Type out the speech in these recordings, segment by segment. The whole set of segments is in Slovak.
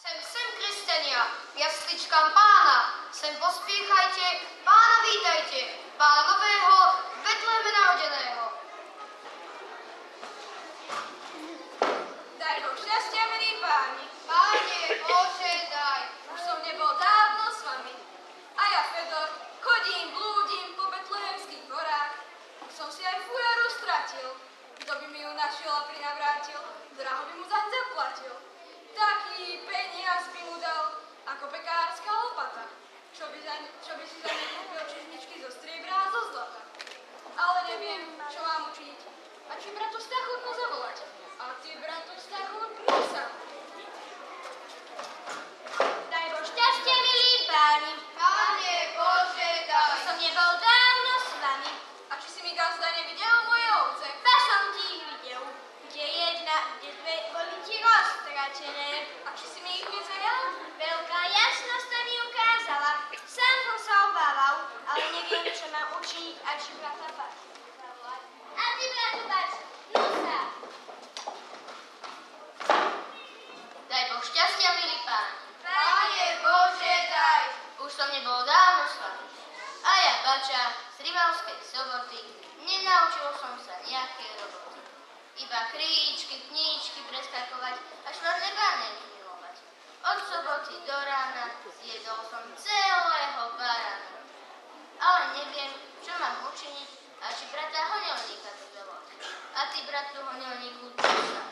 Sem, sem, kresťania, jasličkám pána, sem pospíchajte, pána vítajte, pána nového, v Betleheme narodeného. Daj Boh šťastia, milí páni. Páne Bože, daj. Už som nebol dávno s vami. A ja, Fedor, chodím, blúdim po betlehemských horách. Už som si aj fujaru stratil. Kto by mi ju našiel a prinavrátil, draho by mu zaň zaplatil. Taký peniaz by mu dal, ako pekárska lopata. Čo by, za, čo by si za ne kúpil čizmičky zo striebra a zo zlata. Ale neviem, čo mám učiniť. A či bratu Stachotno zavolať? A ty, bratu Stachotno sa. Daj Boh šťastie, milí páni, Páne Bože, daj. som nebol dávno s vami. A či si mi gazda nevidel moje ovce? Ba som ti ich videl, kde jedna, kde dve boli ti roztratené. A či si mi ich nezajal? Veľká jasnosť to mi ukázala, sám som sa obával, ale neviem, čo mám učiniť a či brata pač. A ty, bratu, pač, no sa. Daj Boh šťastia, milý pán. Páne Bože, daj. Už som nebol dávno s vami. A ja, bača, z Rivalskej soboty, nenaučil som sa nejaké roboty. Iba kríčky, kníčky preskakovať a švarné garnety milovať. Od soboty do rána zjedol som celého barana. Ale neviem, čo mám učiniť a či brata Honelníka tu dovolí. Bratu Honelníku, tu sa.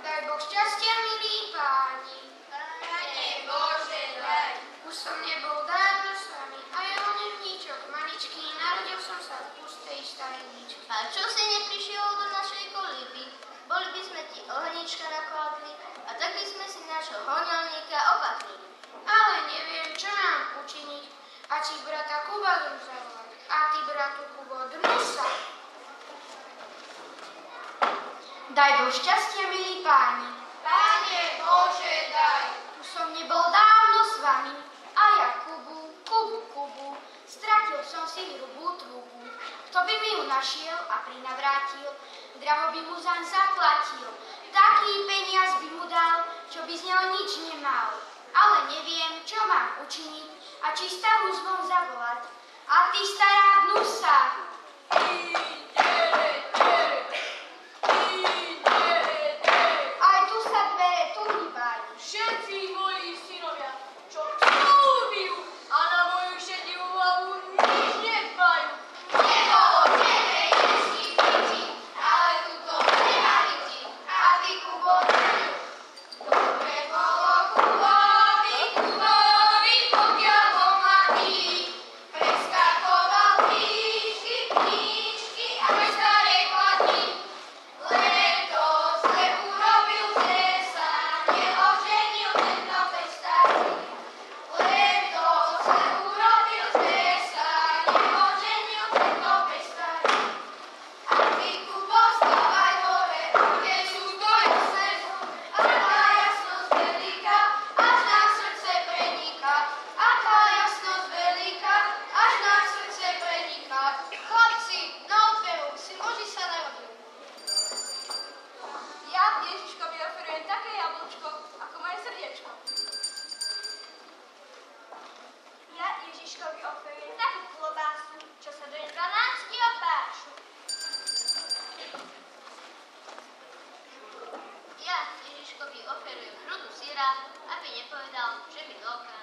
Daj Boh šťastia, milí páni. Pane Bože, daj. Už som nebol dávno s vami a ja honevníčok, maličký, narodil som sa v pustej stajničke. A čo si neprišiel do našej kolíby? Boli by sme ti ohnička nakladli a tak by sme si nášho honelníka opatrili. Ale učiniť a či brata Kubadu zavolať. A ty, bratu Kubo, sa. Daj Boh šťastia, milí páni. Pane Bože, daj. Už som nebol dávno s vami a ja Kubu, Kubu, Kubu, stratil som si hrubú trubu. Kto by mi ju našiel a prinavrátil, draho by mu zaň zaplatil. Taký peniaz by mu dal, čo by z neho nič nemal. Ale neviem, čo mám učiniť a či starú zvon zavolať. A ty, stará hnusa, Yeah. loca.